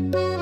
you.